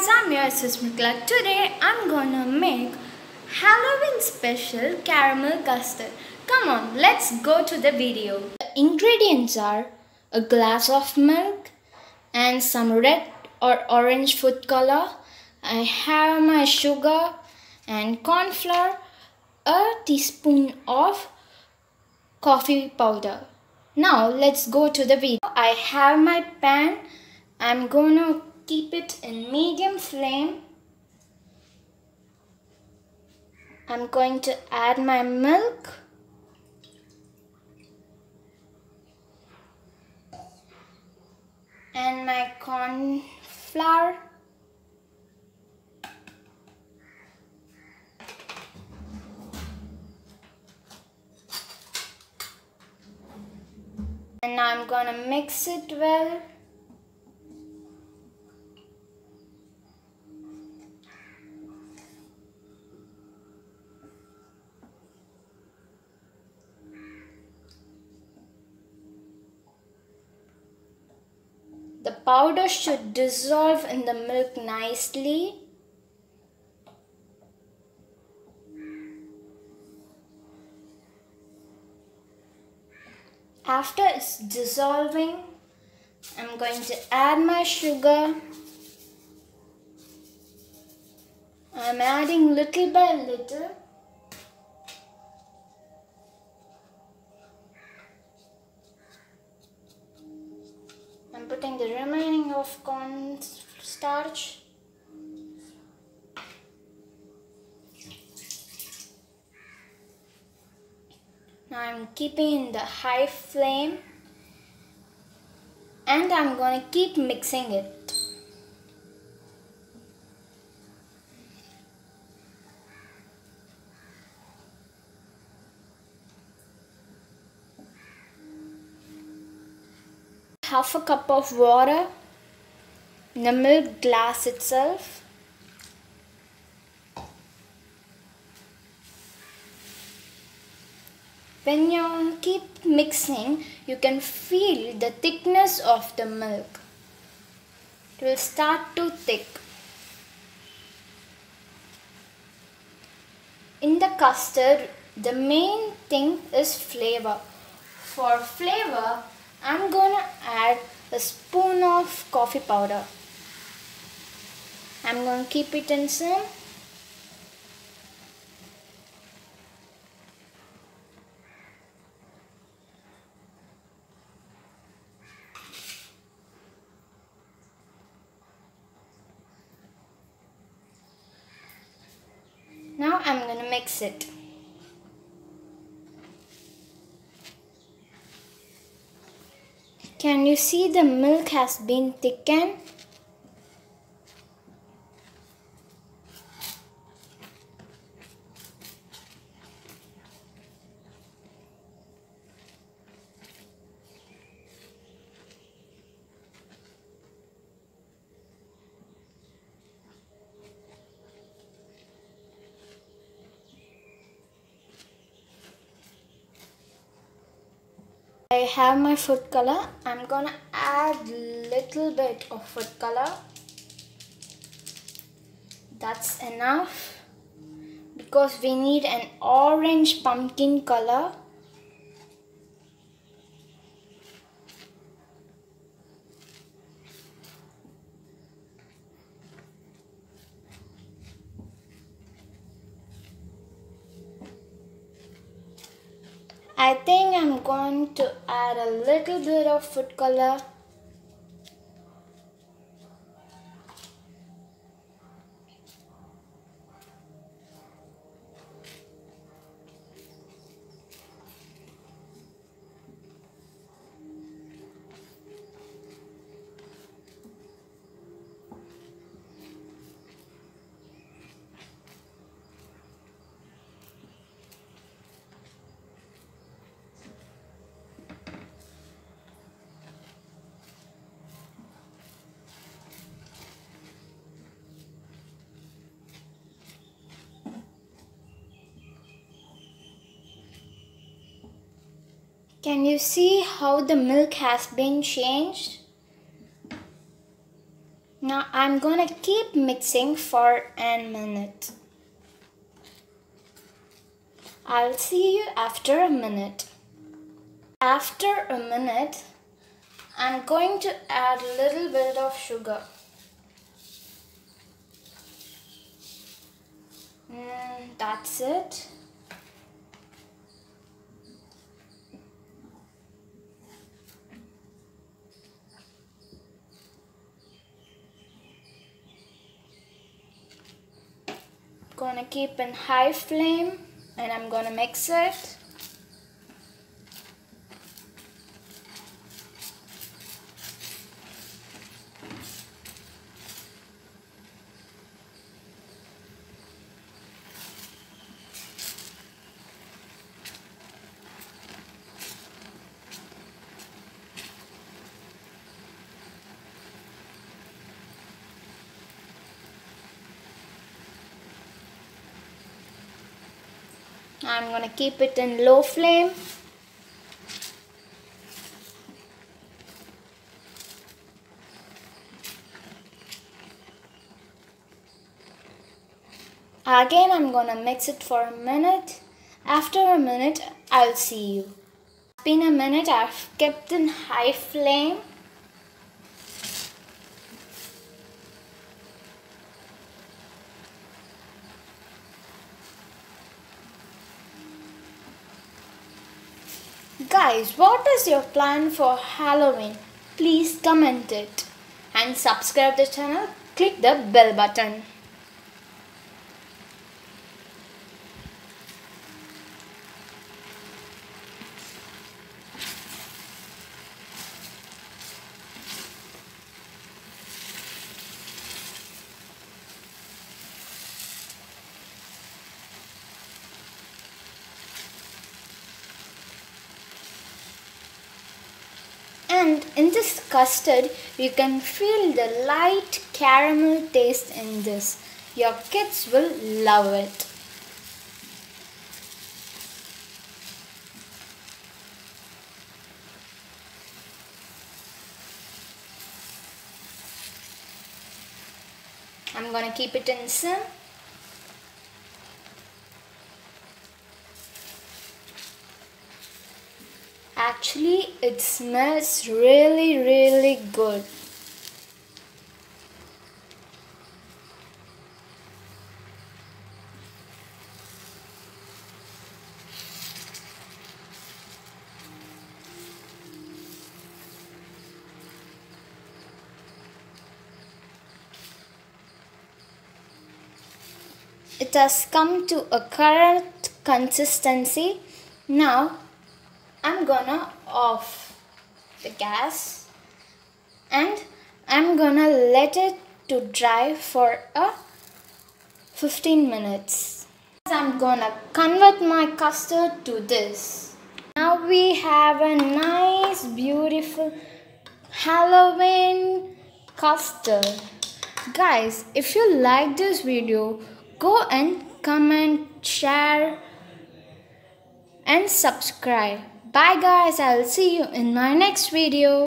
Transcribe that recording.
guys, I'm your assistant Susmikla. Today I'm gonna make Halloween special caramel custard. Come on, let's go to the video. The ingredients are a glass of milk and some red or orange food color. I have my sugar and corn flour, a teaspoon of coffee powder. Now let's go to the video. I have my pan. I'm gonna keep it in medium flame. I'm going to add my milk. And my corn flour. And now I'm gonna mix it well. The powder should dissolve in the milk nicely. After it's dissolving, I'm going to add my sugar. I'm adding little by little. I'm putting the remaining of corn starch. Now I'm keeping in the high flame and I'm going to keep mixing it. half a cup of water the milk glass itself. When you keep mixing, you can feel the thickness of the milk. It will start to thick. In the custard, the main thing is flavor. For flavor, I'm gonna add a spoon of coffee powder. I'm gonna keep it in sim. Now I'm gonna mix it. Can you see the milk has been thickened? Have my food color. I'm gonna add little bit of food color. That's enough because we need an orange pumpkin color. I think I'm going to add a little bit of food color. Can you see how the milk has been changed? Now I'm gonna keep mixing for a minute. I'll see you after a minute. After a minute, I'm going to add a little bit of sugar. Mm, that's it. I'm gonna keep in high flame and I'm gonna mix it. I'm gonna keep it in low flame. Again, I'm gonna mix it for a minute. After a minute, I'll see you. It's been a minute, I've kept in high flame. Guys, what is your plan for Halloween? Please comment it and subscribe the channel. Click the bell button. And in this custard, you can feel the light caramel taste in this. Your kids will love it. I'm gonna keep it in sim Actually, it smells really, really good. It has come to a correct consistency. Now I'm gonna off the gas and I'm gonna let it to dry for a 15 minutes. I'm gonna convert my custard to this. Now we have a nice beautiful Halloween custard. Guys, if you like this video, go and comment, share and subscribe. Bye guys, I'll see you in my next video.